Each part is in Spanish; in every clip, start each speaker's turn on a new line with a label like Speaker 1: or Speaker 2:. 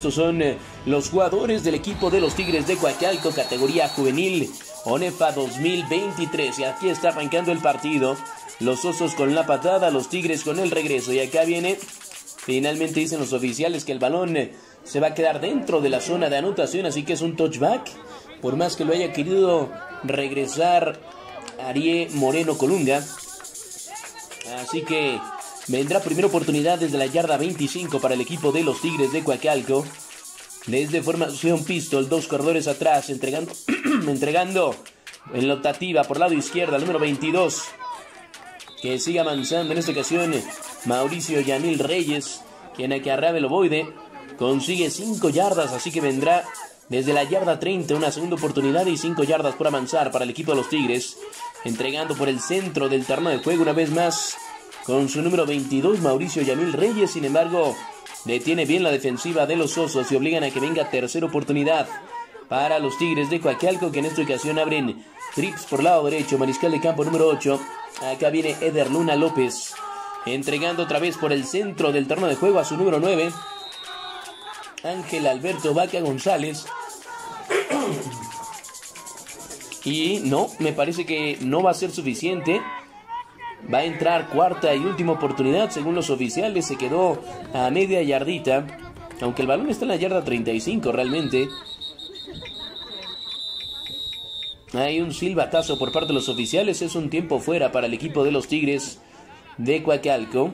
Speaker 1: Estos son eh, los jugadores del equipo de los Tigres de Coacalco, categoría juvenil, ONEFA 2023. Y aquí está arrancando el partido. Los osos con la patada, los Tigres con el regreso. Y acá viene, finalmente dicen los oficiales que el balón eh, se va a quedar dentro de la zona de anotación, así que es un touchback. Por más que lo haya querido regresar Arié Moreno Colunga. Así que Vendrá primera oportunidad desde la yarda 25 para el equipo de los Tigres de Coacalco. Desde formación pistol, dos corredores atrás, entregando, entregando en lotativa por lado izquierdo al número 22. Que sigue avanzando en esta ocasión Mauricio Yanil Reyes, quien acarrea el ovoide. Consigue 5 yardas, así que vendrá desde la yarda 30 una segunda oportunidad y 5 yardas por avanzar para el equipo de los Tigres. Entregando por el centro del terreno de juego una vez más con su número 22, Mauricio Yamil Reyes. Sin embargo, detiene bien la defensiva de los Osos y obligan a que venga tercera oportunidad para los Tigres de Coacalco, que en esta ocasión abren trips por lado derecho, mariscal de campo número 8. Acá viene Eder Luna López, entregando otra vez por el centro del terreno de juego a su número 9, Ángel Alberto Vaca González. Y no, me parece que no va a ser suficiente. Va a entrar cuarta y última oportunidad, según los oficiales, se quedó a media yardita, aunque el balón está en la yarda 35 realmente. Hay un silbatazo por parte de los oficiales, es un tiempo fuera para el equipo de los Tigres de Coacalco.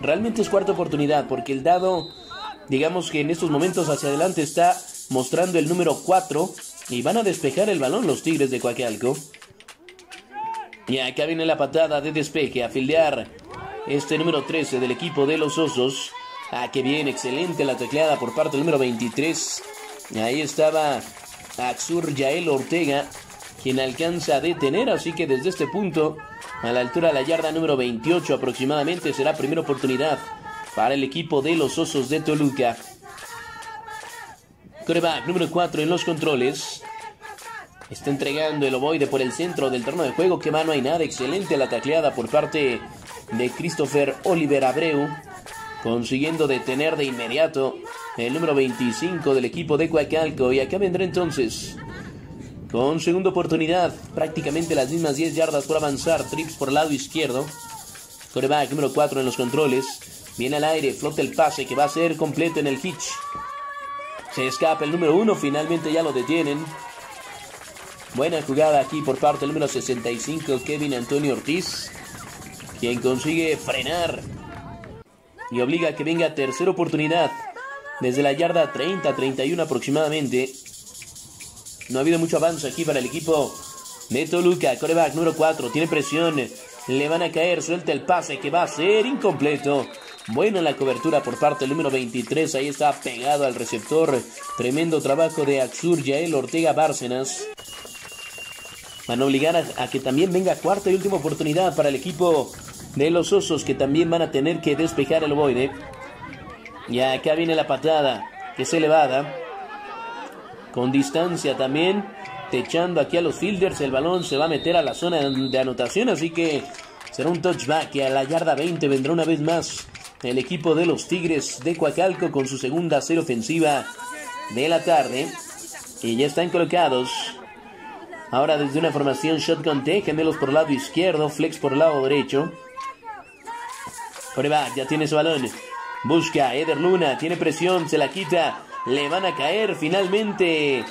Speaker 1: Realmente es cuarta oportunidad, porque el dado, digamos que en estos momentos hacia adelante está mostrando el número 4 y van a despejar el balón los Tigres de Coacalco. Y acá viene la patada de despeje a fildear este número 13 del equipo de los Osos. Ah, qué bien, excelente la tecleada por parte del número 23. Ahí estaba Axur Yael Ortega, quien alcanza a detener, así que desde este punto, a la altura de la yarda número 28 aproximadamente, será primera oportunidad para el equipo de los Osos de Toluca. Coreback número 4 en los controles. Está entregando el ovoide por el centro del terreno de juego. Que mano hay nada. Excelente la tacleada por parte de Christopher Oliver Abreu. Consiguiendo detener de inmediato el número 25 del equipo de Coacalco. Y acá vendrá entonces con segunda oportunidad. Prácticamente las mismas 10 yardas por avanzar. Trips por el lado izquierdo. Coreback número 4 en los controles. Viene al aire, flota el pase que va a ser completo en el hitch. Se escapa el número 1, finalmente ya lo detienen. Buena jugada aquí por parte del número 65, Kevin Antonio Ortiz, quien consigue frenar y obliga a que venga tercera oportunidad desde la yarda 30-31 aproximadamente. No ha habido mucho avance aquí para el equipo de Toluca. Coreback número 4 tiene presión. Le van a caer, suelta el pase que va a ser incompleto. Buena la cobertura por parte del número 23. Ahí está pegado al receptor. Tremendo trabajo de Axur Yael Ortega Bárcenas. Van a obligar a, que también venga cuarta y última oportunidad para el equipo de los Osos que también van a tener que despejar el ovoide. Y acá viene la patada que es elevada. Con distancia también. Techando aquí a los fielders. El balón se va a meter a la zona de anotación. Así que será un touchback. Y a la yarda 20 vendrá una vez más el equipo de los Tigres de Coacalco con su segunda serie ofensiva de la tarde. Y ya están colocados Ahora desde una formación shotgun T, gemelos por lado izquierdo, flex por lado derecho. Coreback ya tiene su balón. Busca Eder Luna, tiene presión, se la quita. Le van a caer finalmente.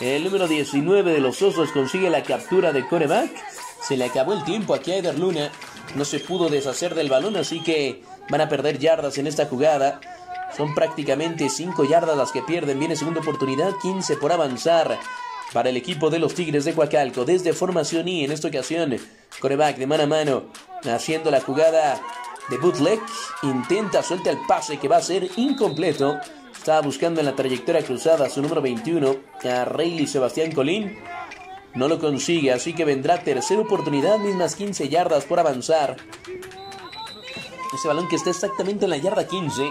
Speaker 1: El número 19 de los Osos consigue la captura de coreback. Se le acabó el tiempo aquí a Eder Luna. No se pudo deshacer del balón, así que van a perder yardas en esta jugada. Son prácticamente 5 yardas las que pierden. Viene segunda oportunidad, 15 por avanzar para el equipo de los Tigres de Coacalco. Desde formación y en esta ocasión, coreback de mano a mano, haciendo la jugada de bootleg. Intenta, suelta el pase que va a ser incompleto. Estaba buscando en la trayectoria cruzada su número 21, a Rayleigh Sebastián Colín. No lo consigue, así que vendrá tercera oportunidad, mismas 15 yardas por avanzar. Ese balón que está exactamente en la yarda 15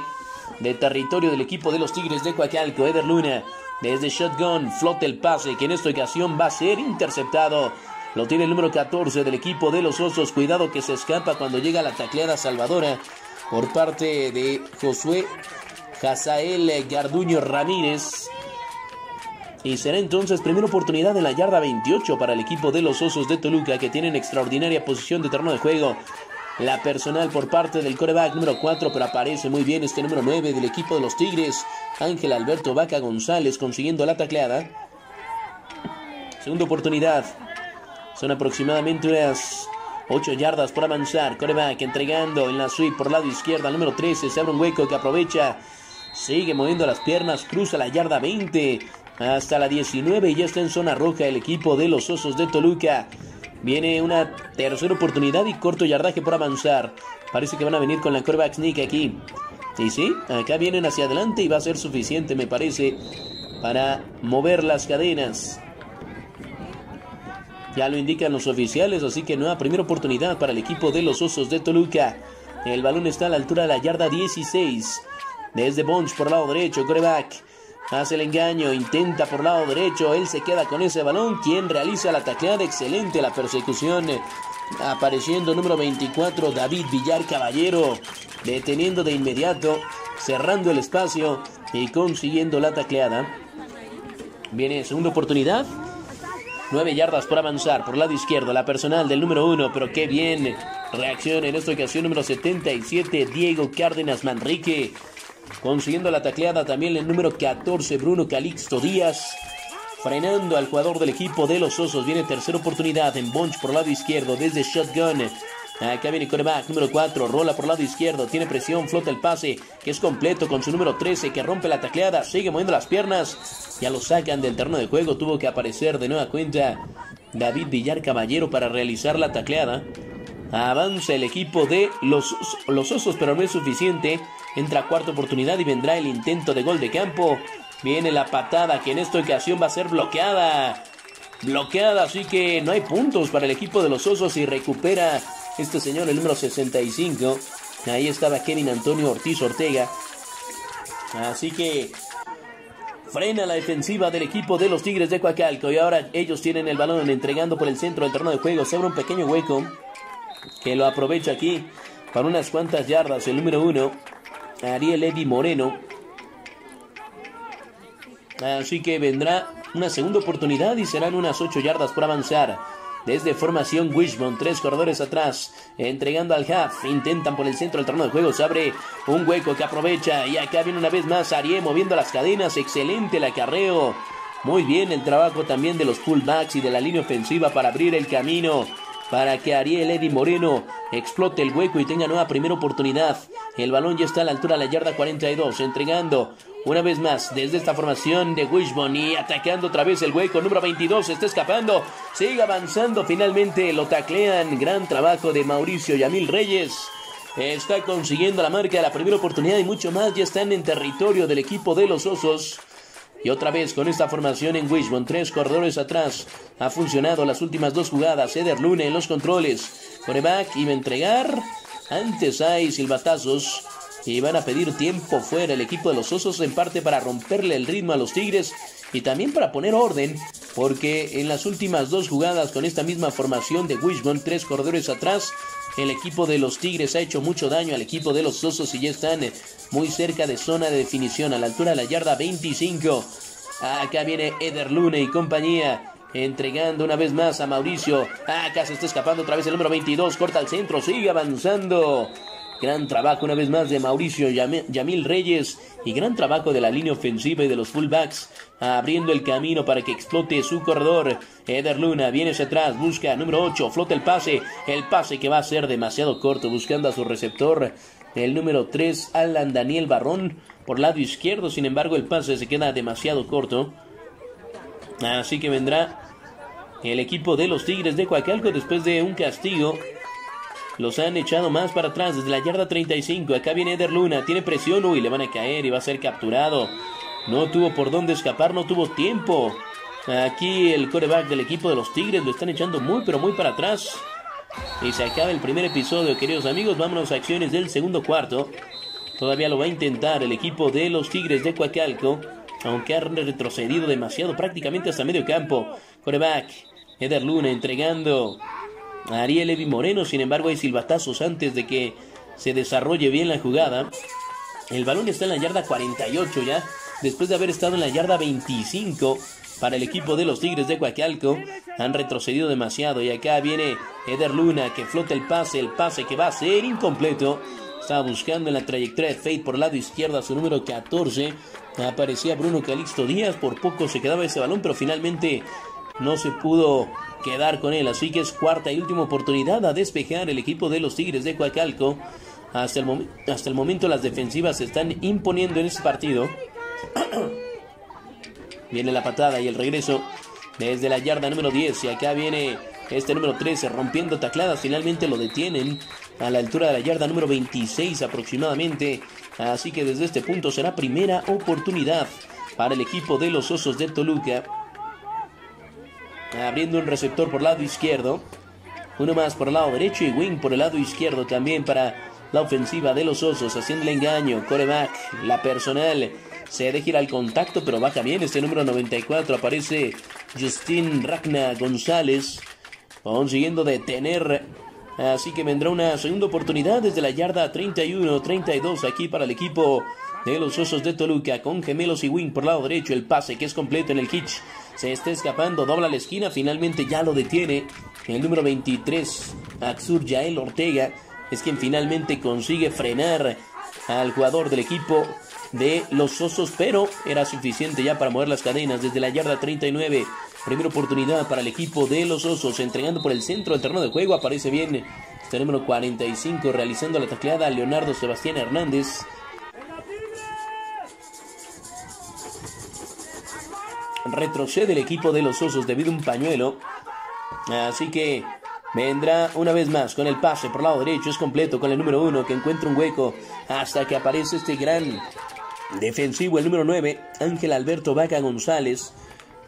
Speaker 1: de territorio del equipo de los Tigres de Coacalco. Eder Luna desde Shotgun flota el pase que en esta ocasión va a ser interceptado. Lo tiene el número 14 del equipo de los Osos. Cuidado que se escapa cuando llega la tacleada salvadora por parte de Josué Jazael Garduño Ramírez. Y será entonces primera oportunidad en la yarda 28 para el equipo de los Osos de Toluca que tienen extraordinaria posición de terreno de juego. La personal por parte del coreback número 4, pero aparece muy bien este número 9 del equipo de los Tigres, Ángel Alberto Vaca González consiguiendo la tacleada. Segunda oportunidad. Son aproximadamente unas 8 yardas por avanzar. Coreback entregando en la suite por lado izquierdo al número 13. Se abre un hueco que aprovecha. Sigue moviendo las piernas. Cruza la yarda 20 hasta la 19 y ya está en zona roja el equipo de los Osos de Toluca. Viene una tercera oportunidad y corto yardaje por avanzar. Parece que van a venir con la coreback sneak aquí. Y sí, acá vienen hacia adelante y va a ser suficiente, me parece, para mover las cadenas. Ya lo indican los oficiales, así que nueva primera oportunidad para el equipo de los Osos de Toluca. El balón está a la altura de la yarda 16. Desde Bunch por lado derecho, coreback Hace el engaño, intenta por lado derecho, él se queda con ese balón, quien realiza la tacleada, excelente la persecución, apareciendo número 24 David Villar Caballero, deteniendo de inmediato, cerrando el espacio y consiguiendo la tacleada. Viene segunda oportunidad, 9 yardas por avanzar por lado izquierdo, la personal del número 1, pero qué bien reacción en esta ocasión número 77, Diego Cárdenas Manrique consiguiendo la tacleada también el número 14 Bruno Calixto Díaz. Frenando al jugador del equipo de los Osos. Viene tercera oportunidad en Bunch por lado izquierdo desde Shotgun. Acá viene coreback número 4, rola por lado izquierdo, tiene presión, flota el pase, que es completo con su número 13, que rompe la tacleada, sigue moviendo las piernas, ya lo sacan del terreno de juego, tuvo que aparecer de nueva cuenta David Villar Caballero para realizar la tacleada. Avanza el equipo de los, los Osos, pero no es suficiente. Entra cuarta oportunidad y vendrá el intento de gol de campo. Viene la patada que en esta ocasión va a ser bloqueada. Bloqueada, así que no hay puntos para el equipo de los Osos y recupera este señor el número 65. Ahí estaba Kevin Antonio Ortiz Ortega. Así que frena la defensiva del equipo de los Tigres de Coacalco y ahora ellos tienen el balón entregando por el centro del terreno de juego. Se abre un pequeño hueco que lo aprovecha aquí para unas cuantas yardas. El número uno, Ariel Eddie Moreno. Así que vendrá una segunda oportunidad y serán unas 8 yardas por avanzar. Desde formación Wishbone, tres corredores atrás, entregando al half, intentan por el centro del terreno de juego, se abre un hueco que aprovecha y acá viene una vez más Ariel moviendo las cadenas, excelente el acarreo, muy bien el trabajo también de los fullbacks y de la línea ofensiva para abrir el camino para que Ariel Eddy Moreno explote el hueco y tenga nueva primera oportunidad. El balón ya está a la altura de la yarda 42, entregando una vez más desde esta formación de Wishbone y atacando otra vez el hueco. Número 22 está escapando, sigue avanzando. Finalmente lo taclean. Gran trabajo de Mauricio Yamil Reyes. Está consiguiendo la marca de la primera oportunidad y mucho más. Ya están en territorio del equipo de los Osos. Y otra vez con esta formación en Wishbone, tres corredores atrás. Ha funcionado las últimas dos jugadas. Eder Lune en los controles. Coreback iba a entregar. Antes hay silbatazos. Y van a pedir tiempo fuera el equipo de los Osos en parte para romperle el ritmo a los Tigres y también para poner orden, porque en las últimas dos jugadas con esta misma formación de Wishbone, tres corredores atrás, el equipo de los Tigres ha hecho mucho daño al equipo de los Osos y ya están muy cerca de zona de definición, a la altura de la yarda 25. Acá viene Eder Lune y compañía. Entregando una vez más a Mauricio. Acá se está escapando otra vez el número 22. Corta al centro. Sigue avanzando. Gran trabajo una vez más de Mauricio Yamil Reyes y gran trabajo de la línea ofensiva y de los fullbacks abriendo el camino para que explote su corredor. Eder Luna viene hacia atrás, busca número 8, flota el pase, el pase que va a ser demasiado corto buscando a su receptor. El número 3, Alan Daniel Barrón por lado izquierdo, sin embargo el pase se queda demasiado corto. Así que vendrá el equipo de los Tigres de Coacalco después de un castigo los han echado más para atrás desde la yarda 35. Acá viene Eder Luna. Tiene presión. Uy, le van a caer y va a ser capturado. No tuvo por dónde escapar, no tuvo tiempo. Aquí el coreback del equipo de los Tigres lo están echando muy, pero muy para atrás. Y se acaba el primer episodio, queridos amigos. Vámonos a acciones del segundo cuarto. Todavía lo va a intentar el equipo de los Tigres de Coacalco. Aunque ha retrocedido demasiado, prácticamente hasta medio campo. Coreback, Eder Luna entregando Ariel Evi Moreno. Sin embargo, hay silbatazos antes de que se desarrolle bien la jugada. El balón está en la yarda 48 ya, después de haber estado en la yarda 25 para el equipo de los Tigres de Coacalco. Han retrocedido demasiado y acá viene Eder Luna que flota el pase, el pase que va a ser incompleto. Estaba buscando en la trayectoria de Fate por lado izquierdo a su número 14. Aparecía Bruno Calixto Díaz, por poco se quedaba ese balón, pero finalmente no se pudo quedar con él. Así que es cuarta y última oportunidad a despejar el equipo de los Tigres de Coacalco. Hasta el, momento las defensivas se están imponiendo en este partido. viene la patada y el regreso desde la yarda número 10. Y acá viene este número 13 rompiendo tacladas. Finalmente lo detienen a la altura de la yarda número 26 aproximadamente. Así que desde este punto será primera oportunidad para el equipo de los Osos de Toluca. Abriendo un receptor por el lado izquierdo. Uno más por el lado derecho y wing por el lado izquierdo también para la ofensiva de los Osos. Haciendo el engaño. Coreback, la personal. Se deja ir al contacto, pero baja bien. Este número 94 aparece Justin Ragna González. Consiguiendo detener Así que vendrá una segunda oportunidad desde la yarda 31-32 aquí para el equipo de los Osos de Toluca con gemelos y wing por lado derecho. El pase que es completo en el hitch. Se está escapando, dobla la esquina, finalmente ya lo detiene. El número 23, Axur Yael Ortega, es quien finalmente consigue frenar al jugador del equipo de los Osos, pero era suficiente ya para mover las cadenas desde la yarda 39. Primera oportunidad para el equipo de los Osos, entregando por el centro del terreno de juego. Aparece bien este número 45, realizando la tacleada Leonardo Sebastián Hernández. Retrocede el equipo de los Osos debido a un pañuelo. Así que vendrá una vez más con el pase por el lado derecho. Es completo con el número 1 que encuentra un hueco hasta que aparece este gran defensivo, el número 9, Ángel Alberto Vaca González,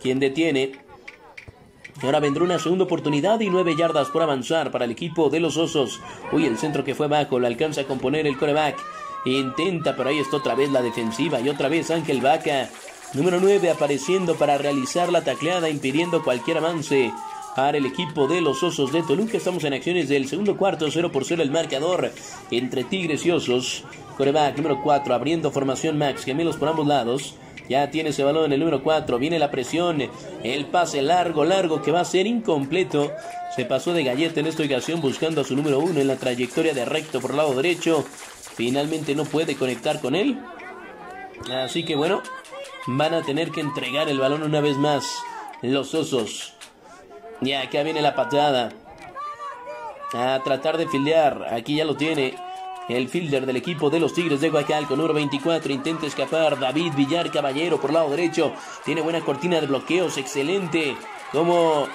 Speaker 1: quien detiene Ahora vendrá una segunda oportunidad y nueve yardas por avanzar para el equipo de los Osos. Uy, el centro que fue bajo lo alcanza a componer el coreback. Intenta, pero ahí está otra vez la defensiva y otra vez Ángel Vaca. Número 9 apareciendo para realizar la tacleada, impidiendo cualquier avance para el equipo de los Osos de Toluca. Estamos en acciones del segundo cuarto, 0 por 0 el marcador entre Tigres y Osos. Coreback número 4 abriendo formación Max, gemelos por ambos lados. Ya tiene ese balón en el número 4. Viene la presión. El pase largo, largo que va a ser incompleto. Se pasó de galleta en esta ocasión buscando a su número 1 en la trayectoria de recto por el lado derecho. Finalmente no puede conectar con él. Así que bueno, van a tener que entregar el balón una vez más. Los osos. Y acá viene la patada. A tratar de fildear. Aquí ya lo tiene. El fielder del equipo de los Tigres de Guacalco, número 24, intenta escapar. David Villar Caballero por lado derecho. Tiene buena cortina de bloqueos, excelente. Como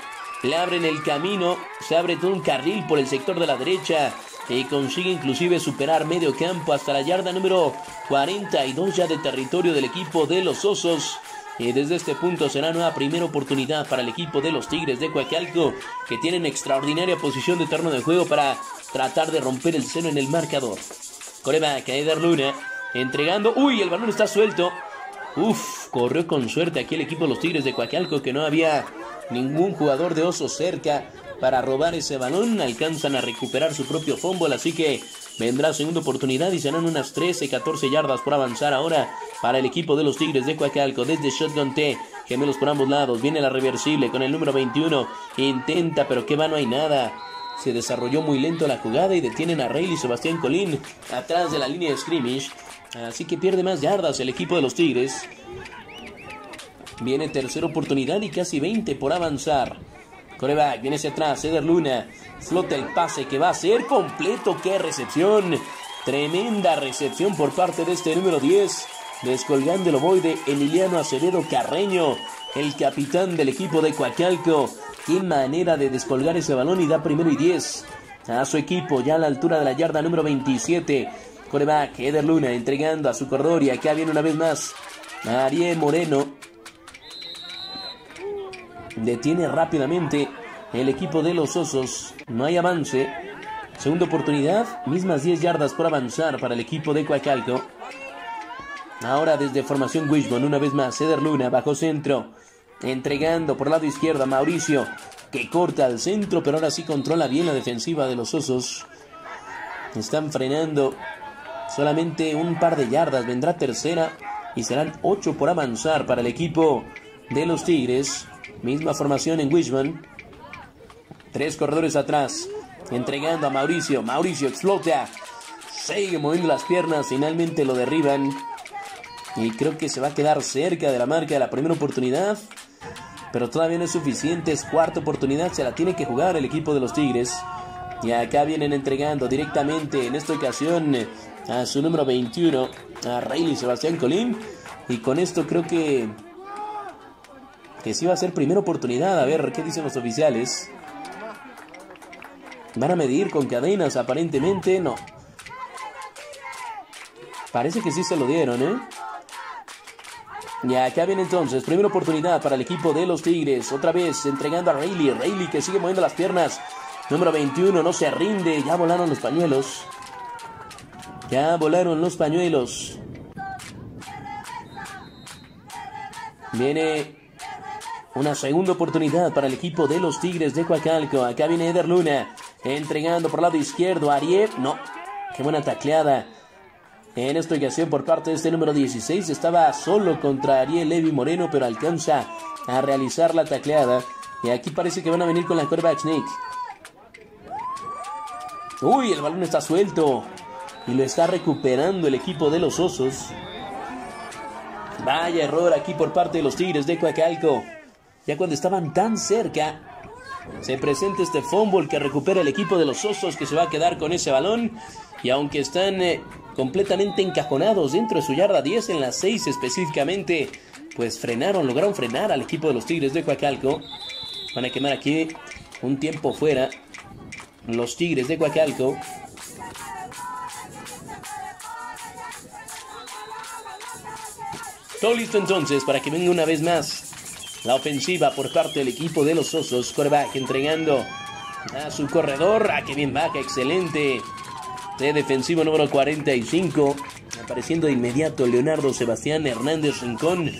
Speaker 1: le abren el camino, se abre todo un carril por el sector de la derecha. Y consigue inclusive superar medio campo hasta la yarda número 42 ya de territorio del equipo de los Osos. Y desde este punto será nueva primera oportunidad para el equipo de los Tigres de Coacalco, que tienen extraordinaria posición de terreno de juego para tratar de romper el seno en el marcador. Coreback, Eder Luna, entregando. Uy, el balón está suelto. Uf, corrió con suerte aquí el equipo de los Tigres de Coacalco, que no había ningún jugador de oso cerca para robar ese balón. Alcanzan a recuperar su propio fútbol, así que vendrá segunda oportunidad y serán unas 13, 14 yardas por avanzar ahora para el equipo de los Tigres de Coacalco. Desde Shotgun T, gemelos por ambos lados. Viene la reversible con el número 21. Intenta, pero que va, no hay nada. Se desarrolló muy lento la jugada y detienen a Rayleigh y Sebastián Colín atrás de la línea de scrimmage. Así que pierde más yardas el equipo de los Tigres. Viene tercera oportunidad y casi 20 por avanzar. Coreback viene hacia atrás, Eder Luna. Flota el pase que va a ser completo. ¡Qué recepción! Tremenda recepción por parte de este número 10. Descolgando el ovoide Emiliano Acevedo Carreño, el capitán del equipo de Coacalco. Qué manera de descolgar ese balón y da primero y 10 a su equipo ya a la altura de la yarda número 27. Coreback, Eder Luna entregando a su corredor y acá viene una vez más Ariel Moreno. Detiene rápidamente el equipo de los Osos. No hay avance. Segunda oportunidad, mismas 10 yardas por avanzar para el equipo de Coacalco. Ahora desde formación Wishbone, una vez más, Eder Luna bajo centro. Entregando por lado izquierdo a Mauricio, que corta al centro, pero ahora sí controla bien la defensiva de los osos. Están frenando solamente un par de yardas. Vendrá tercera y serán 8 por avanzar para el equipo de los Tigres. Misma formación en Wishman. Tres corredores atrás. Entregando a Mauricio. Mauricio explota. Sigue moviendo las piernas. Finalmente lo derriban. Y creo que se va a quedar cerca de la marca de la primera oportunidad. Pero todavía no es suficiente. Es cuarta oportunidad. Se la tiene que jugar el equipo de los Tigres. Y acá vienen entregando directamente en esta ocasión a su número 21, a Rayleigh Sebastián Colín. Y con esto creo que que sí va a ser primera oportunidad. A ver qué dicen los oficiales. Van a medir con cadenas, aparentemente no. Parece que sí se lo dieron, ¿eh? Y acá viene entonces, primera oportunidad para el equipo de los Tigres. Otra vez entregando a Rayleigh. Rayleigh que sigue moviendo las piernas. Número 21 no se rinde. Ya volaron los pañuelos. Ya volaron los pañuelos. Viene una segunda oportunidad para el equipo de los Tigres de Coacalco. Acá viene Eder Luna. Entregando por el lado izquierdo. Ariel. No. Qué buena tacleada. En esta ocasión por parte de este número 16 estaba solo contra Ariel Levi Moreno, pero alcanza a realizar la tacleada. Y aquí parece que van a venir con la quarterback sneak. Uy, el balón está suelto. Y lo está recuperando el equipo de los Osos. Vaya error aquí por parte de los Tigres de Coacalco. Ya cuando estaban tan cerca, se presenta este fumble que recupera el equipo de los Osos que se va a quedar con ese balón. Y aunque están eh, completamente encajonados dentro de su yarda 10 en las 6 específicamente, pues frenaron, lograron frenar al equipo de los Tigres de Coacalco. Van a quemar aquí un tiempo fuera los Tigres de Coacalco. Todo listo entonces para que venga una vez más la ofensiva por parte del equipo de los Osos. Coreback entregando a su corredor. A que bien baja, excelente. De defensivo número 45. Apareciendo de inmediato Leonardo Sebastián Hernández Rincón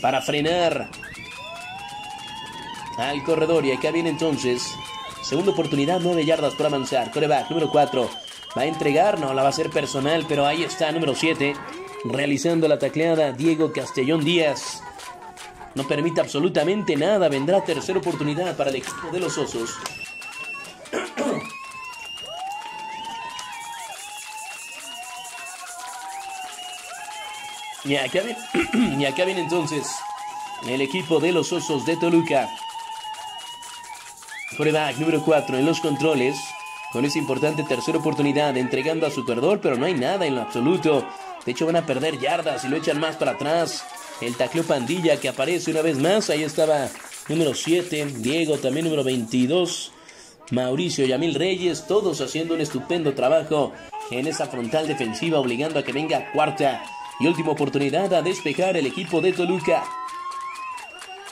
Speaker 1: para frenar al corredor. Y acá viene entonces. Segunda oportunidad, 9 yardas para avanzar. Coreback número 4. Va a entregar, no la va a hacer personal, pero ahí está, número 7. Realizando la tacleada Diego Castellón Díaz. No permite absolutamente nada. Vendrá tercera oportunidad para el equipo de los Osos. Y acá, viene, y acá viene entonces el equipo de los Osos de Toluca. Coreback número 4 en los controles. Con esa importante tercera oportunidad entregando a su perdón, pero no hay nada en lo absoluto. De hecho van a perder yardas y lo echan más para atrás. El tacleo pandilla que aparece una vez más. Ahí estaba número 7. Diego también número 22. Mauricio Yamil Reyes. Todos haciendo un estupendo trabajo en esa frontal defensiva. Obligando a que venga cuarta y última oportunidad a despejar el equipo de Toluca.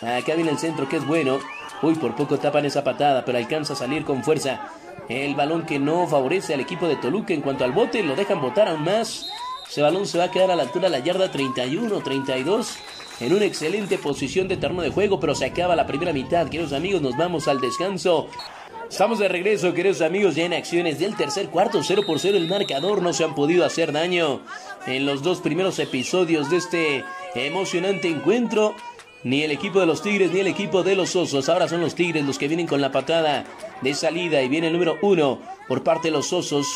Speaker 1: Acá viene el centro que es bueno. Uy, por poco tapan esa patada, pero alcanza a salir con fuerza. El balón que no favorece al equipo de Toluca en cuanto al bote, lo dejan botar aún más. Ese balón se va a quedar a la altura de la yarda 31-32 en una excelente posición de terreno de juego, pero se acaba la primera mitad. Queridos amigos, nos vamos al descanso. Estamos de regreso, queridos amigos, ya en acciones del tercer cuarto, 0 por 0 el marcador, no se han podido hacer daño en los dos primeros episodios de este emocionante encuentro. Ni el equipo de los Tigres ni el equipo de los Osos. Ahora son los Tigres los que vienen con la patada de salida y viene el número uno por parte de los Osos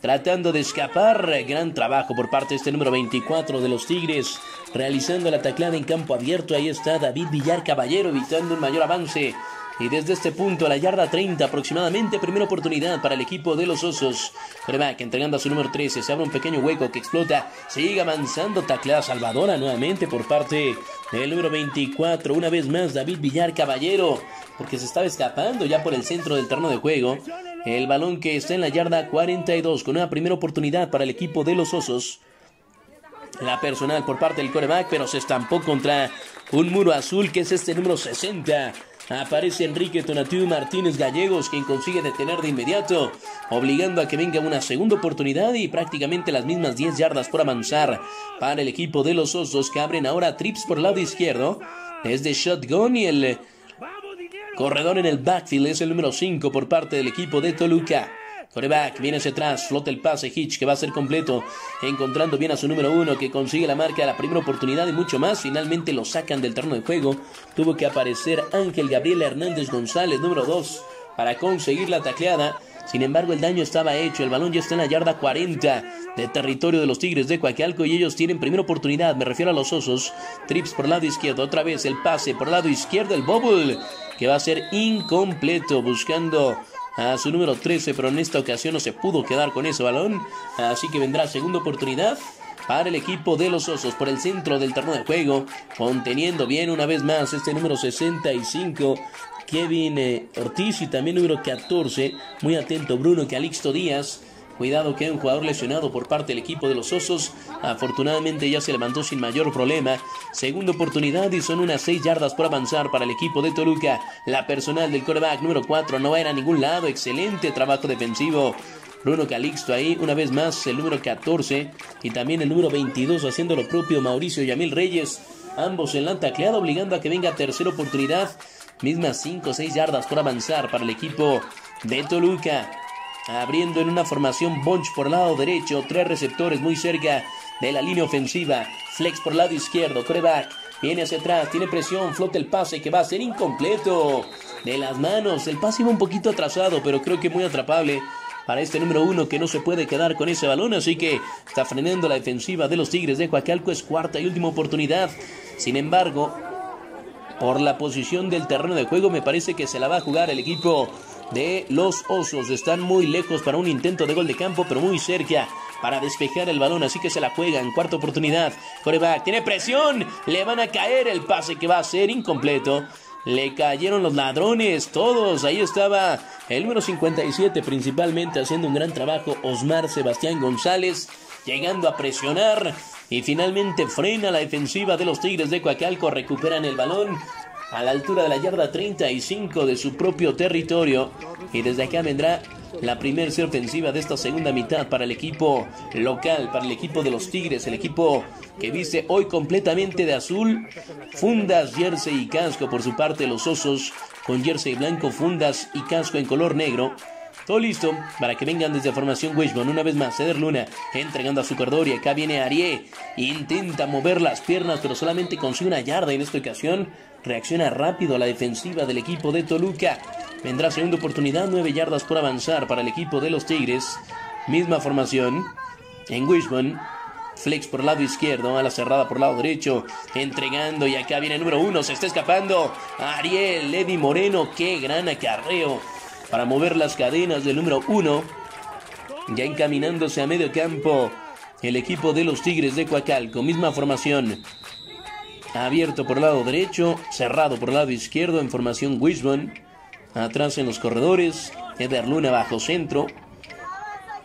Speaker 1: tratando de escapar. Gran trabajo por parte de este número 24 de los Tigres, realizando la taclada en campo abierto. Ahí está David Villar Caballero evitando un mayor avance. Y desde este punto, a la yarda 30 aproximadamente, primera oportunidad para el equipo de los Osos. que entregando a su número 13, se abre un pequeño hueco que explota. Sigue avanzando, tacleada salvadora nuevamente por parte del número 24. Una vez más, David Villar Caballero, porque se estaba escapando ya por el centro del terreno de juego. El balón que está en la yarda 42 con una primera oportunidad para el equipo de los Osos. La personal por parte del coreback, pero se estampó contra un muro azul que es este número 60. Aparece Enrique Tonatiu Martínez Gallegos, quien consigue detener de inmediato, obligando a que venga una segunda oportunidad y prácticamente las mismas 10 yardas por avanzar para el equipo de los Osos que abren ahora trips por el lado izquierdo. Es de shotgun y el Corredor en el backfield es el número 5 por parte del equipo de Toluca. Coreback viene hacia atrás, flota el pase, Hitch que va a ser completo, encontrando bien a su número uno que consigue la marca de la primera oportunidad y mucho más. Finalmente lo sacan del terreno de juego. Tuvo que aparecer Ángel Gabriel Hernández González, número dos, para conseguir la tacleada. Sin embargo, el daño estaba hecho. El balón ya está en la yarda 40 de territorio de los Tigres de Coacalco y ellos tienen primera oportunidad. Me refiero a los Osos. Trips por el lado izquierdo. Otra vez el pase por el lado izquierdo. El bubble que va a ser incompleto buscando a su número 13, pero en esta ocasión no se pudo quedar con ese balón. Así que vendrá segunda oportunidad para el equipo de los Osos por el centro del terreno de juego, conteniendo bien una vez más este número 65. Kevin eh, Ortiz y también número 14, muy atento Bruno Calixto Díaz, Cuidado que hay un jugador lesionado por parte del equipo de los Osos. Afortunadamente ya se levantó sin mayor problema. Segunda oportunidad y son unas 6 yardas por avanzar para el equipo de Toluca. La personal del coreback número 4 no va a ir a ningún lado. Excelente trabajo defensivo. Bruno Calixto ahí, una vez más el número 14 y también el número 22 haciendo lo propio Mauricio Yamil Reyes. Ambos en la tacleada obligando a que venga tercera oportunidad. Mismas 5 o 6 yardas por avanzar para el equipo de Toluca abriendo en una formación bunch por lado derecho, tres receptores muy cerca de la línea ofensiva, flex por lado izquierdo, coreback, viene hacia atrás, tiene presión, flota el pase que va a ser incompleto. De las manos, el pase iba un poquito atrasado, pero creo que muy atrapable para este número uno que no se puede quedar con ese balón, así que está frenando la defensiva de los Tigres de Coacalco, es cuarta y última oportunidad, sin embargo, por la posición del terreno de juego me parece que se la va a jugar el equipo de los Osos. Están muy lejos para un intento de gol de campo, pero muy cerca para despejar el balón, así que se la juegan. Cuarta oportunidad. Coreback tiene presión. Le van a caer el pase que va a ser incompleto. Le cayeron los ladrones, todos. Ahí estaba el número 57, principalmente haciendo un gran trabajo. Osmar Sebastián González, llegando a presionar. Y finalmente frena la defensiva de los Tigres de Coacalco. Recuperan el balón a la altura de la yarda 35 de su propio territorio. Y desde acá vendrá la primera serie ofensiva de esta segunda mitad para el equipo local, para el equipo de los Tigres, el equipo que viste hoy completamente de azul, fundas, jersey y casco por su parte los Osos, con jersey blanco, fundas y casco en color negro. Todo listo para que vengan desde formación Wishbone. Una vez más, Ceder Luna entregando a su y Acá viene Arié. Intenta mover las piernas, pero solamente consigue una yarda en esta ocasión. Reacciona rápido a la defensiva del equipo de Toluca. Vendrá segunda oportunidad, nueve yardas por avanzar para el equipo de los Tigres. Misma formación. En Wishbone. Flex por lado izquierdo, a la cerrada por lado derecho, entregando y acá viene el número uno, se está escapando. Ariel, Levi Moreno, qué gran acarreo para mover las cadenas del número uno. Ya encaminándose a medio campo el equipo de los Tigres de Coacalco. Misma formación. Abierto por el lado derecho, cerrado por el lado izquierdo en formación Wishbone. Atrás en los corredores, Eder Luna bajo centro.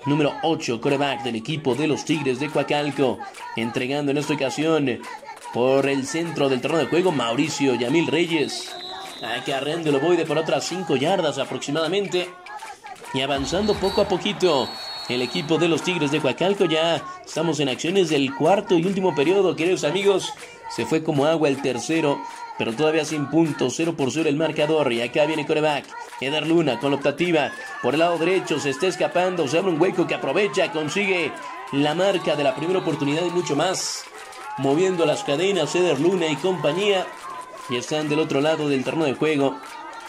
Speaker 1: Número 8, coreback del equipo de los Tigres de Coacalco. Entregando en esta ocasión por el centro del terreno de juego Mauricio Yamil Reyes. Acarreando el ovoide por otras 5 yardas aproximadamente. Y avanzando poco a poquito. El equipo de los Tigres de Coacalco ya estamos en acciones del cuarto y último periodo, queridos amigos. Se fue como agua el tercero, pero todavía sin puntos, 0 por 0 el marcador. Y acá viene coreback, Eder Luna con la optativa. Por el lado derecho se está escapando, se abre un hueco que aprovecha, consigue la marca de la primera oportunidad y mucho más. Moviendo las cadenas, Eder Luna y compañía y están del otro lado del terreno de juego,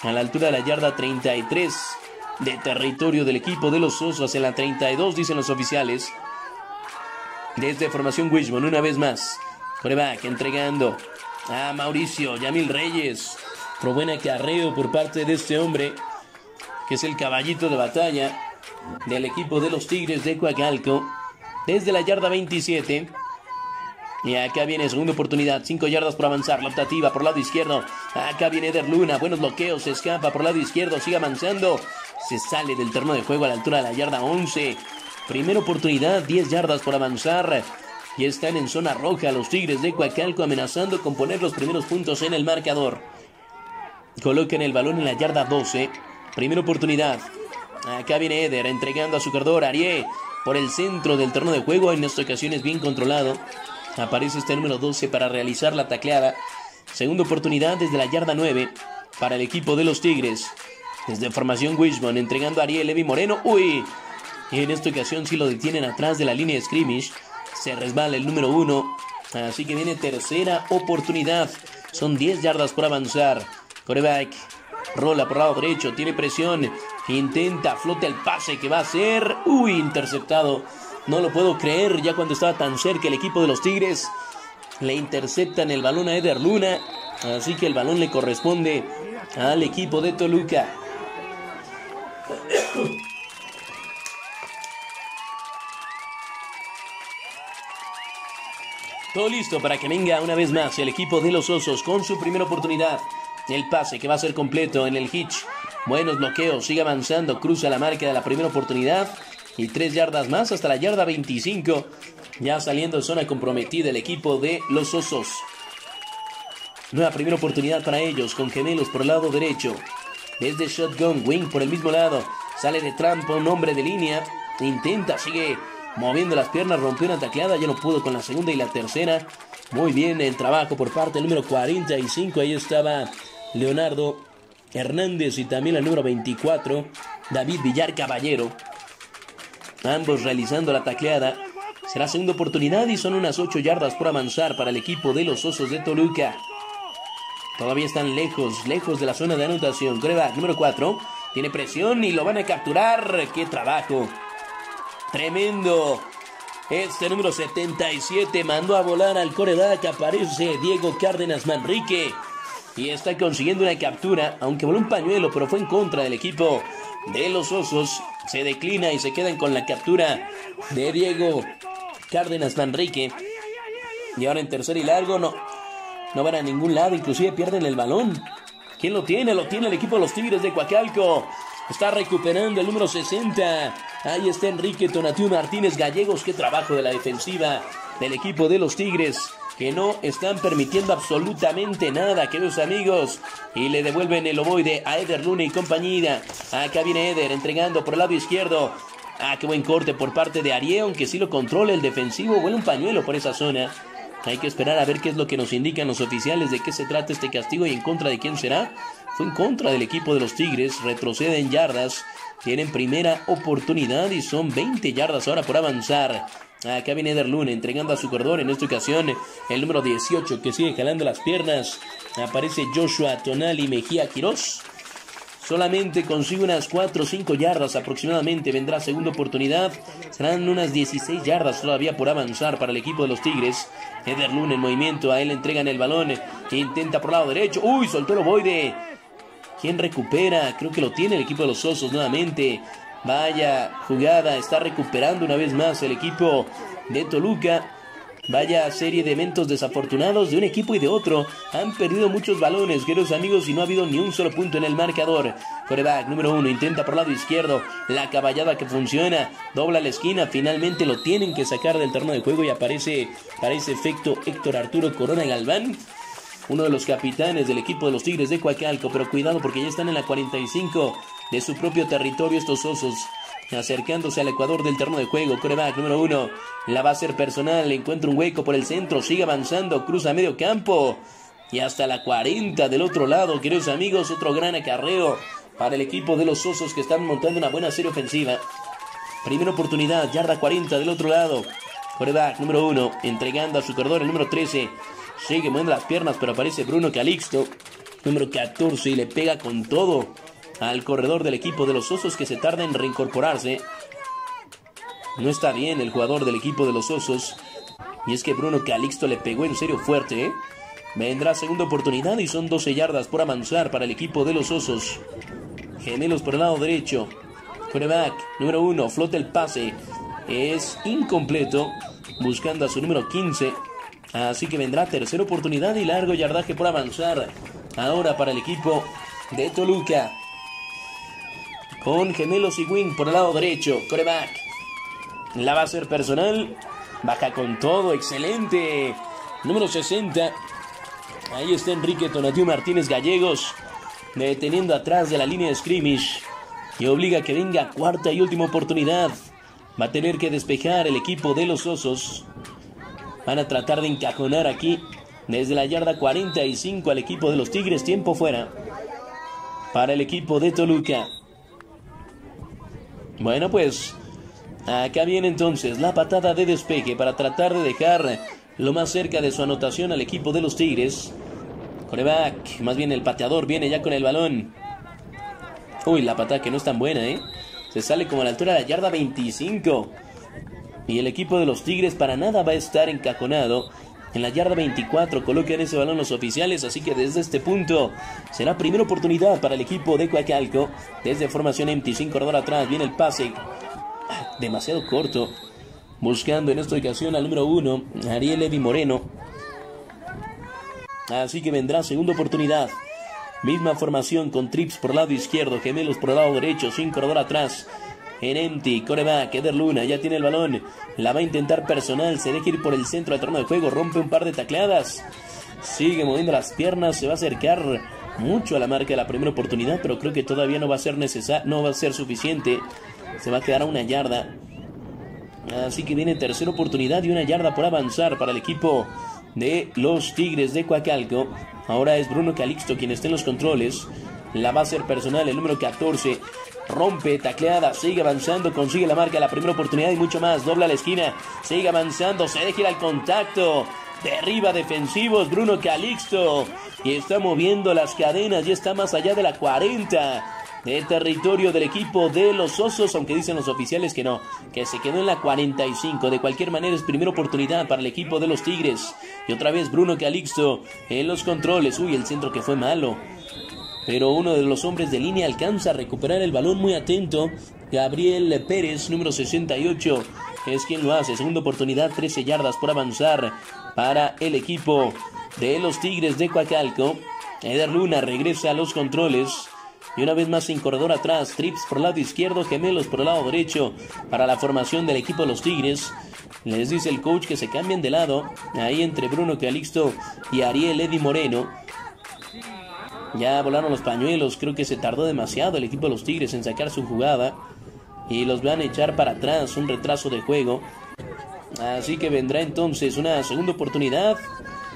Speaker 1: a la altura de la yarda 33 de territorio del equipo de los Osos, en la 32, dicen los oficiales. Desde formación Wishbone, una vez más. Coreback entregando a Mauricio Yamil Reyes. Pro buena carreo por parte de este hombre, que es el caballito de batalla del equipo de los Tigres de Coacalco. Desde la yarda 27 y acá viene segunda oportunidad, 5 yardas por avanzar, la optativa por lado izquierdo. Acá viene Eder Luna, buenos bloqueos, se escapa por lado izquierdo, sigue avanzando. Se sale del terreno de juego a la altura de la yarda 11. Primera oportunidad, 10 yardas por avanzar. Y están en zona roja los Tigres de Coacalco amenazando con poner los primeros puntos en el marcador. Colocan el balón en la yarda 12. Primera oportunidad. Acá viene Eder entregando a su corredor Arié por el centro del terreno de juego. En esta ocasión es bien controlado. Aparece este número 12 para realizar la tacleada. Segunda oportunidad desde la yarda 9 para el equipo de los Tigres. Desde formación Wishbone entregando a Ariel Levi Moreno. Uy, En esta ocasión sí lo detienen atrás de la línea scrimmage. Se resbala el número uno. Así que viene tercera oportunidad. Son 10 yardas por avanzar. Coreback rola por lado derecho, tiene presión, intenta, flota el pase que va a ser, uy, interceptado. No lo puedo creer, ya cuando estaba tan cerca el equipo de los Tigres, le interceptan el balón a Eder Luna, así que el balón le corresponde al equipo de Toluca. Todo listo para que venga una vez más el equipo de los Osos con su primera oportunidad. El pase que va a ser completo en el hitch. Buenos bloqueos, sigue avanzando, cruza la marca de la primera oportunidad. Y tres yardas más hasta la yarda 25. Ya saliendo zona comprometida el equipo de los Osos. Nueva primera oportunidad para ellos con gemelos por el lado derecho. Desde shotgun, wing por el mismo lado. Sale de trampa un hombre de línea. Intenta, sigue moviendo las piernas, rompió una tacleada, ya no pudo con la segunda y la tercera. Muy bien el trabajo por parte del número 45. Ahí estaba Leonardo Hernández y también el número 24, David Villar Caballero. Ambos realizando la tacleada. Será segunda oportunidad y son unas 8 yardas por avanzar para el equipo de los Osos de Toluca. Todavía están lejos, lejos de la zona de anotación. Coreback número 4 tiene presión y lo van a capturar. ¡Qué trabajo! Tremendo. Este número 77 mandó a volar al coreback. Aparece Diego Cárdenas Manrique. Y está consiguiendo una captura, aunque voló un pañuelo, pero fue en contra del equipo de los Osos. Se declina y se quedan con la captura de Diego Cárdenas Manrique. Y ahora en tercer y largo no, no van a ningún lado, inclusive pierden el balón. ¿Quién lo tiene? Lo tiene el equipo de los Tigres de Coacalco. Está recuperando el número 60. Ahí está Enrique Tonatiu Martínez Gallegos. Qué trabajo de la defensiva del equipo de los Tigres. Que no están permitiendo absolutamente nada, queridos amigos. Y le devuelven el ovoide a Eder Luna y compañía. Acá viene Eder entregando por el lado izquierdo. Ah, qué buen corte por parte de Arié, aunque sí lo controla el defensivo. Huele un pañuelo por esa zona. Hay que esperar a ver qué es lo que nos indican los oficiales de qué se trata este castigo y en contra de quién será. Fue en contra del equipo de los Tigres, retroceden yardas, tienen primera oportunidad y son 20 yardas ahora por avanzar. Acá viene Ederlun entregando a su corredor en esta ocasión el número 18 que sigue jalando las piernas. Aparece Joshua Tonali Mejía Quirós. Solamente consigue unas 4 o 5 yardas aproximadamente. Vendrá segunda oportunidad. Serán unas 16 yardas todavía por avanzar para el equipo de los Tigres. Ederlun en movimiento. A él le entregan el balón. Intenta por lado derecho. Uy, soltó el ovoide. ¿Quién recupera? Creo que lo tiene el equipo de los Osos nuevamente. Vaya jugada. Está recuperando una vez más el equipo de Toluca. Vaya serie de eventos desafortunados de un equipo y de otro. Han perdido muchos balones, queridos amigos, y no ha habido ni un solo punto en el marcador. Coreback número uno intenta por lado izquierdo. La caballada que funciona. Dobla la esquina. Finalmente lo tienen que sacar del terreno de juego y aparece para ese efecto Héctor Arturo Corona Galván. Uno de los capitanes del equipo de los Tigres de Coacalco. Pero cuidado porque ya están en la 45 de su propio territorio estos osos acercándose al Ecuador del terreno de juego. Coreback número uno. La va a ser personal. Encuentra un hueco por el centro. Sigue avanzando. Cruza medio campo. Y hasta la 40 del otro lado, queridos amigos. Otro gran acarreo para el equipo de los Osos que están montando una buena serie ofensiva. Primera oportunidad. Yarda 40 del otro lado. Coreback número uno. Entregando a su corredor el número 13. Sigue moviendo las piernas, pero aparece Bruno Calixto. Número 14 y le pega con todo al corredor del equipo de los Osos que se tarda en reincorporarse. No está bien el jugador del equipo de los Osos. Y es que Bruno Calixto le pegó en serio fuerte. ¿eh? Vendrá segunda oportunidad y son 12 yardas por avanzar para el equipo de los Osos. Gemelos por el lado derecho. Coreback número 1, flota el pase. Es incompleto. Buscando a su número 15. Así que vendrá tercera oportunidad y largo yardaje por avanzar. Ahora para el equipo de Toluca con gemelos y wing por el lado derecho. Coreback. La va a ser personal. Baja con todo. Excelente. Número 60. Ahí está Enrique Tonatiu Martínez Gallegos. Deteniendo atrás de la línea de scrimmage. Y obliga a que venga cuarta y última oportunidad. Va a tener que despejar el equipo de los osos. Van a tratar de encajonar aquí. Desde la yarda 45 al equipo de los Tigres. Tiempo fuera. Para el equipo de Toluca. Bueno, pues Acá viene entonces la patada de despeje para tratar de dejar lo más cerca de su anotación al equipo de los Tigres. Coreback, más bien el pateador, viene ya con el balón. Uy, la patada que no es tan buena, ¿eh? Se sale como a la altura de la yarda 25. Y el equipo de los Tigres para nada va a estar encajonado. En la yarda 24 colocan ese balón los oficiales, así que desde este punto será primera oportunidad para el equipo de Coacalco. Desde formación empty, sin corredor atrás, viene el pase demasiado corto. Buscando en esta ocasión al número uno, Ariel Evi Moreno. Así que vendrá segunda oportunidad. Misma formación con trips por lado izquierdo, gemelos por lado derecho, sin corredor atrás. En empty, coreback, Eder Luna, ya tiene el balón. La va a intentar personal, se deja ir por el centro del terreno de juego, rompe un par de tacleadas. Sigue moviendo las piernas, se va a acercar mucho a la marca de la primera oportunidad, pero creo que todavía no va a ser necesario, no va a ser suficiente se va a quedar a una yarda. Así que viene tercera oportunidad y una yarda por avanzar para el equipo de los Tigres de Coacalco. Ahora es Bruno Calixto quien está en los controles. La va a ser personal, el número 14. Rompe, tacleada, sigue avanzando, consigue la marca, la primera oportunidad y mucho más. Dobla la esquina, sigue avanzando, se deja ir al contacto. Derriba defensivos Bruno Calixto. Y está moviendo las cadenas, ya está más allá de la 40 de territorio del equipo de los Osos, aunque dicen los oficiales que no, que se quedó en la 45. De cualquier manera es primera oportunidad para el equipo de los Tigres. Y otra vez Bruno Calixto en los controles. Uy, el centro que fue malo. Pero uno de los hombres de línea alcanza a recuperar el balón muy atento. Gabriel Pérez, número 68, es quien lo hace. Segunda oportunidad, 13 yardas por avanzar para el equipo de los Tigres de Coacalco. Eder Luna regresa a los controles. Y una vez más sin corredor atrás, trips por el lado izquierdo, gemelos por el lado derecho para la formación del equipo de los Tigres. Les dice el coach que se cambien de lado, ahí entre Bruno Calixto y Ariel Eddy Moreno. Ya volaron los pañuelos, creo que se tardó demasiado el equipo de los Tigres en sacar su jugada. Y los van a echar para atrás, un retraso de juego. Así que vendrá entonces una segunda oportunidad.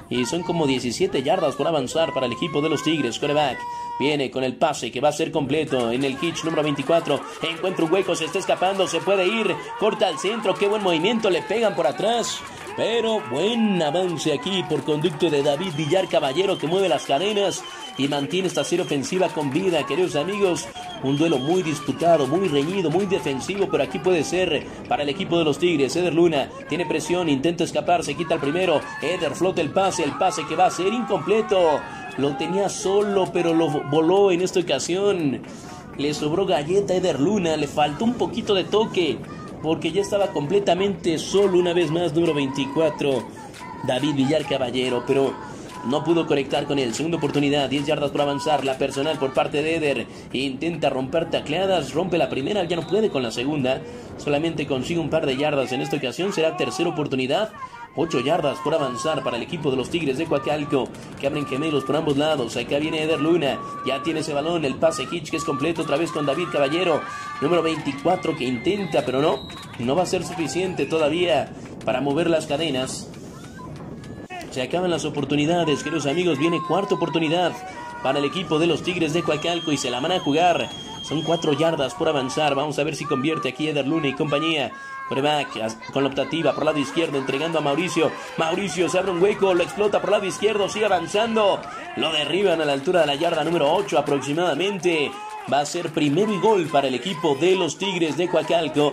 Speaker 1: Y son como 17 yardas por avanzar para el equipo de los Tigres. Coreback Viene con el pase que va a ser completo en el hitch número 24. Encuentra un hueco, se está escapando, se puede ir. Corta al centro, qué buen movimiento, le pegan por atrás. Pero buen avance aquí por conducto de David Villar Caballero que mueve las cadenas y mantiene esta serie ofensiva con vida, queridos amigos. Un duelo muy disputado, muy reñido, muy defensivo, pero aquí puede ser para el equipo de los Tigres. Eder Luna tiene presión, intenta escapar, se quita el primero. Eder flota el pase, el pase que va a ser incompleto. Lo tenía solo, pero lo voló en esta ocasión. Le sobró galleta a Eder Luna, le faltó un poquito de toque, porque ya estaba completamente solo una vez más, número 24, David Villar Caballero, pero no pudo conectar con él. Segunda oportunidad, 10 yardas por avanzar. La personal por parte de Eder. Intenta romper tacleadas, rompe la primera, ya no puede con la segunda. Solamente consigue un par de yardas en esta ocasión. Será tercera oportunidad. 8 yardas por avanzar para el equipo de los Tigres de Coacalco, que abren gemelos por ambos lados. Acá viene Eder Luna, ya tiene ese balón, el pase Hitch que es completo otra vez con David Caballero, número 24 que intenta, pero no, no va a ser suficiente todavía para mover las cadenas. Se acaban las oportunidades, queridos amigos, viene cuarta oportunidad para el equipo de los Tigres de Coacalco y se la van a jugar. Son cuatro yardas por avanzar. Vamos a ver si convierte aquí Eder Luna y compañía. Coreback con la optativa por el lado izquierdo, entregando a Mauricio. Mauricio se abre un hueco, lo explota por el lado izquierdo, sigue avanzando. Lo derriban a la altura de la yarda número 8 aproximadamente. Va a ser primero y gol para el equipo de los Tigres de Coacalco.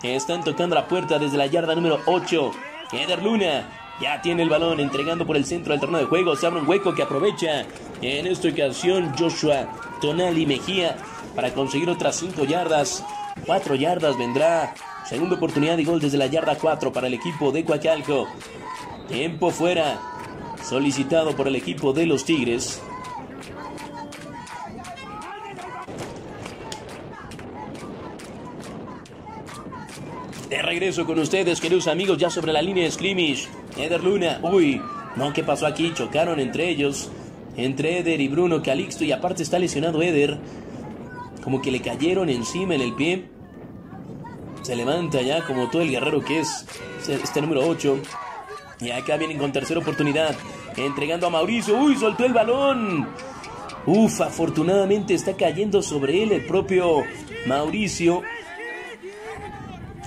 Speaker 1: Están tocando la puerta desde la yarda número 8. Eder Luna ya tiene el balón entregando por el centro del terreno de juego. Se abre un hueco que aprovecha en esta ocasión Joshua Tonali Mejía para conseguir otras 5 yardas. 4 yardas vendrá Segunda oportunidad y gol desde la yarda 4 para el equipo de Coacalco. Tiempo fuera. Solicitado por el equipo de los Tigres. De regreso con ustedes, queridos amigos, ya sobre la línea de scrimmage. Eder Luna, uy, no, ¿qué pasó aquí? Chocaron entre ellos, entre Eder y Bruno Calixto, y aparte está lesionado Eder. Como que le cayeron encima en el pie. Se levanta ya como todo el guerrero que es este número 8. Y acá vienen con tercera oportunidad. Entregando a Mauricio. ¡Uy! Soltó el balón. Uf, afortunadamente está cayendo sobre él el propio Mauricio.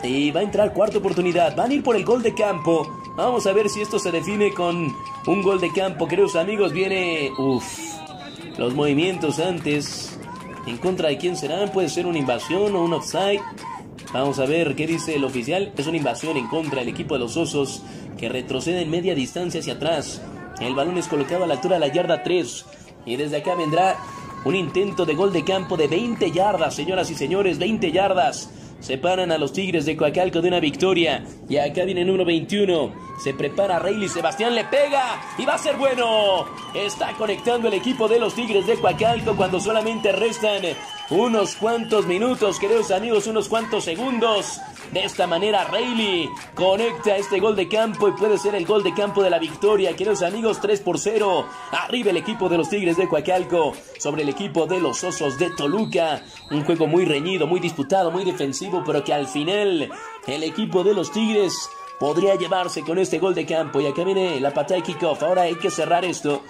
Speaker 1: Y va a entrar cuarta oportunidad. Van a ir por el gol de campo. Vamos a ver si esto se define con un gol de campo. Queridos amigos, viene... Uf. Los movimientos antes. ¿En contra de quién serán? Puede ser una invasión o un offside. Vamos a ver qué dice el oficial. Es una invasión en contra del equipo de los Osos que retrocede en media distancia hacia atrás. El balón es colocado a la altura de la yarda 3. Y desde acá vendrá un intento de gol de campo de 20 yardas, señoras y señores, 20 yardas. Separan a los Tigres de Coacalco de una victoria. Y acá viene el número 21. Se prepara Rayleigh. Sebastián le pega. Y va a ser bueno. Está conectando el equipo de los Tigres de Coacalco cuando solamente restan unos cuantos minutos, queridos amigos, unos cuantos segundos. De esta manera, Rayleigh conecta este gol de campo y puede ser el gol de campo de la victoria. Queridos amigos, 3 por 0. Arriba el equipo de los Tigres de Coacalco sobre el equipo de los Osos de Toluca. Un juego muy reñido, muy disputado, muy defensivo, pero que al final el equipo de los Tigres podría llevarse con este gol de campo. Y acá viene la patada de kickoff. Ahora hay que cerrar esto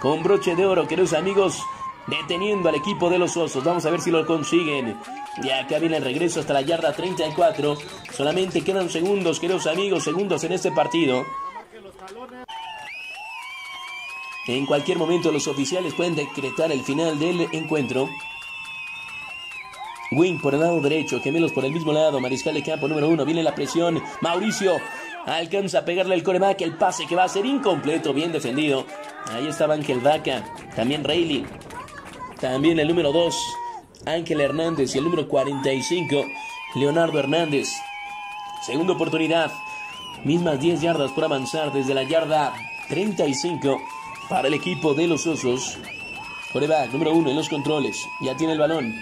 Speaker 1: con broche de oro, queridos amigos deteniendo al equipo de los Osos. Vamos a ver si lo consiguen. Y acá viene el regreso hasta la yarda 34. Solamente quedan segundos, queridos amigos, segundos en este partido. En cualquier momento los oficiales pueden decretar el final del encuentro. Wing por el lado derecho, gemelos por el mismo lado, mariscal de campo número uno, viene la presión, Mauricio alcanza a pegarle el coreback, el pase que va a ser incompleto, bien defendido. Ahí estaba Ángel Vaca, también Rayleigh, también el número 2, Ángel Hernández y el número 45, Leonardo Hernández. Segunda oportunidad, mismas 10 yardas por avanzar desde la yarda 35 para el equipo de los Osos. Coreback número 1 en los controles, ya tiene el balón.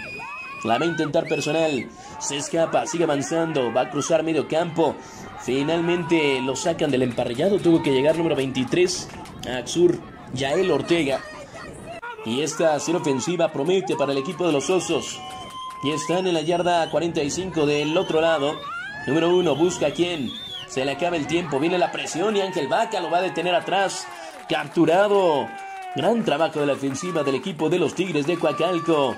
Speaker 1: La va a intentar personal. Se escapa, sigue avanzando. Va a cruzar medio campo. Finalmente lo sacan del emparrillado. Tuvo que llegar número 23. Axur Yael Ortega. Y esta acción ofensiva promete para el equipo de los Osos. Y están en la yarda 45 del otro lado. Número 1 busca a quién. Se le acaba el tiempo. Viene la presión y Ángel Vaca lo va a detener atrás. Capturado. Gran trabajo de la ofensiva del equipo de los Tigres de Coacalco.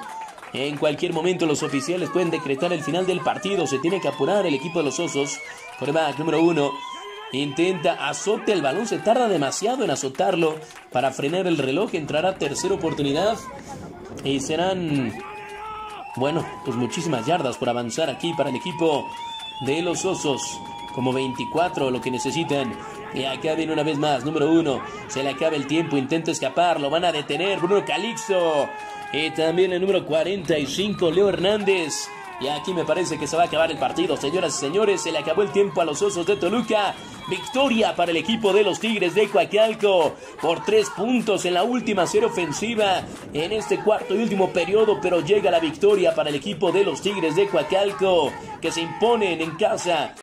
Speaker 1: En cualquier momento los oficiales pueden decretar el final del partido. Se tiene que apurar el equipo de los Osos. Coreback número uno. Intenta azote el balón. Se tarda demasiado en azotarlo para frenar el reloj. Entrará tercera oportunidad. Y serán, bueno, pues muchísimas yardas por avanzar aquí para el equipo de los Osos. Como 24 lo que necesitan. Y acá viene una vez más. Número uno. Se le acaba el tiempo. Intenta escapar. Lo van a detener. Bruno Calixto. Y también el número 45, Leo Hernández. Y aquí me parece que se va a acabar el partido, señoras y señores. Se le acabó el tiempo a los Osos de Toluca. Victoria para el equipo de los Tigres de Coacalco por tres puntos en la última serie ofensiva en este cuarto y último periodo. Pero llega la victoria para el equipo de los Tigres de Coacalco que se imponen en casa